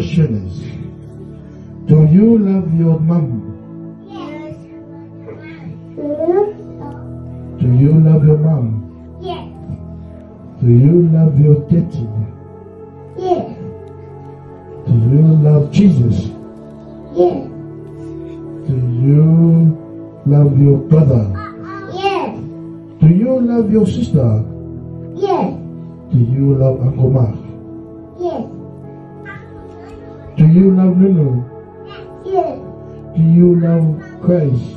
question is, do you love your mom? Yes. Do you love your mom? Yes. Do you love your daddy? Yes. Do you love Jesus? Yes. Do you love your brother? Yes. Do you love your sister? Yes. Do you love Uncle Mark? You love Nunu? Yes. Do you love Christ?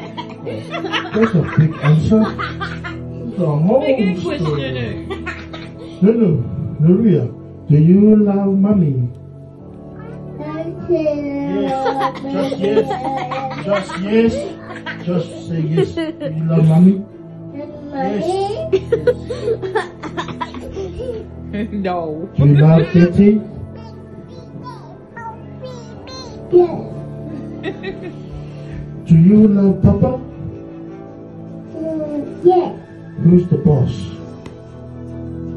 That's a big answer. It's a whole Big story. question. Nunu, Nuria, do you love mommy? Yes. Just yes. Just yes. Just say yes. Do you love mommy? no. Do you love daddy? Yes. Do you love papa? Yes. Who's the boss?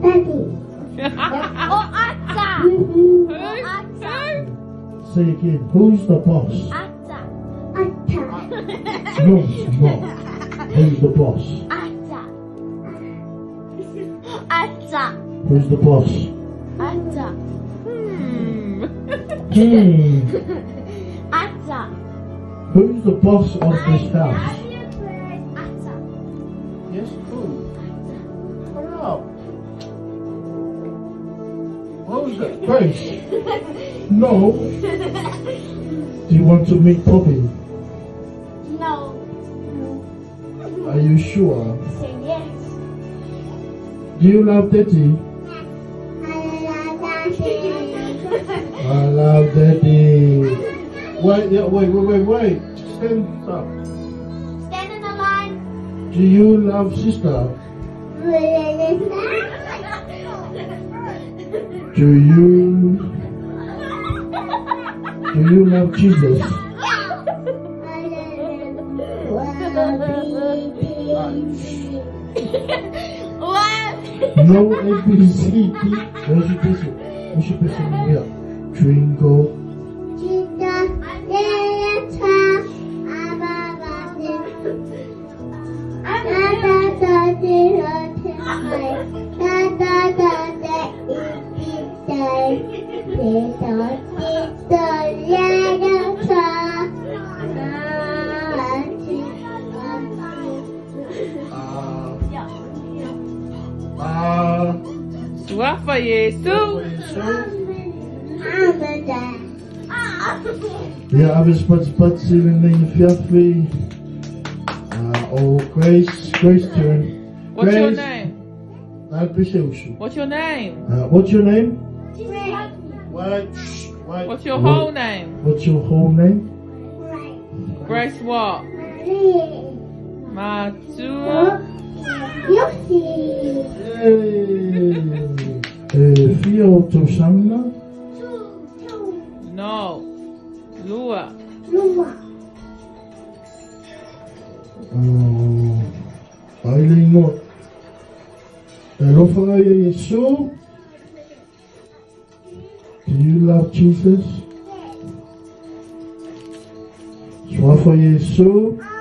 Daddy. Oh, Atta. Who? Atta. Say again. Who's the boss? Atta. Atta. No, it's not. Who's the boss? Atta. Atta. Who's the boss? Atta. Hmm. Hmm. Atta. Who's the boss of this house? Atta. Yes, who? Hurry up. Who's that? Grace. No. Do you want to meet Poppy? No. Are you sure? Say yes. Do you love Daddy? Daddy. Wait, yeah, wait, wait, wait, wait. Stand up. Stand in the line. Do you love sister? Do you do you love Jesus? What? No A B C D. Where's your pencil? Where's your pencil? Here. Twinkle. Ah. Dua for Jesus. Ja, aber spats spats in the fiafi. Uh, oh, Grace, Grace turn. What's your Grace. name? Uh, Grace, What's your name? Uh, what's your name? What? What? What's your whole name? What's your whole name? Grace what? Matsu. Hey. Eh, Fio Tosana. No. Lua. Oh, Eileen Not. Elofa Yesu. Do you love Jesus? Swafa Yesu.